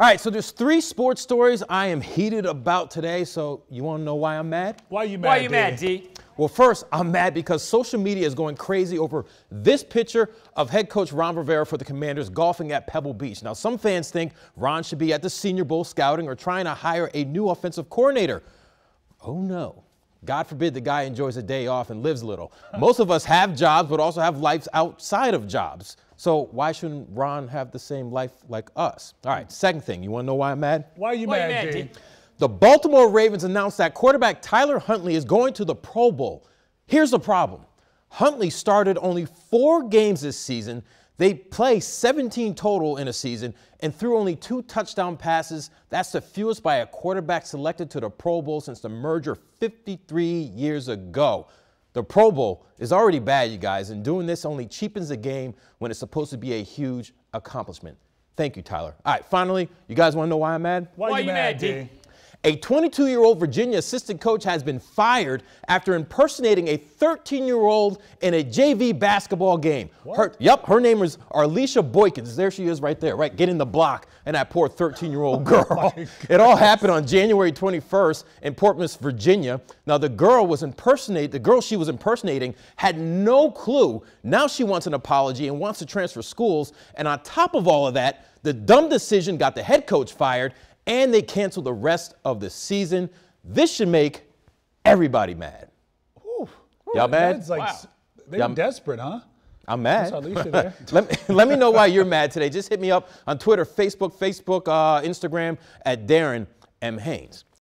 All right, so there's three sports stories I am heated about today. So you want to know why I'm mad? Why you mad? Why you D? mad, D? Well, first, I'm mad because social media is going crazy over this picture of head coach Ron Rivera for the Commanders golfing at Pebble Beach. Now, some fans think Ron should be at the Senior Bowl scouting or trying to hire a new offensive coordinator. Oh no. God forbid the guy enjoys a day off and lives little. Most of us have jobs, but also have lives outside of jobs. So why shouldn't Ron have the same life like us? All right, second thing, you want to know why I'm mad? Why you Why you mad, mad, D? D? The Baltimore Ravens announced that quarterback Tyler Huntley is going to the Pro Bowl. Here's the problem Huntley started only four games this season. They play 17 total in a season and threw only two touchdown passes. That's the fewest by a quarterback selected to the Pro Bowl since the merger 53 years ago. The Pro Bowl is already bad, you guys, and doing this only cheapens the game when it's supposed to be a huge accomplishment. Thank you, Tyler. All right, finally, you guys want to know why I'm mad? Why, Why you you mad, mad, D? D? A 22 year old Virginia assistant coach has been fired after impersonating a 13 year old in a JV basketball game. Her, yep, her name is Arlisha Boykins. There she is right there, right? Getting the block, and that poor 13 year old girl. it all happened on January 21st in Portsmouth, Virginia. Now, the girl was impersonating, the girl she was impersonating had no clue. Now she wants an apology and wants to transfer schools. And on top of all of that, the dumb decision got the head coach fired and they cancel the rest of the season. This should make everybody mad. Y'all mad? Like, Wow. They Yeah, were I'm- desperate, huh? I'm mad. Alicia there. let, me, let me know why you're mad today. Just hit me up on Twitter, Facebook, Facebook, uh, Instagram at Darren M. Haynes.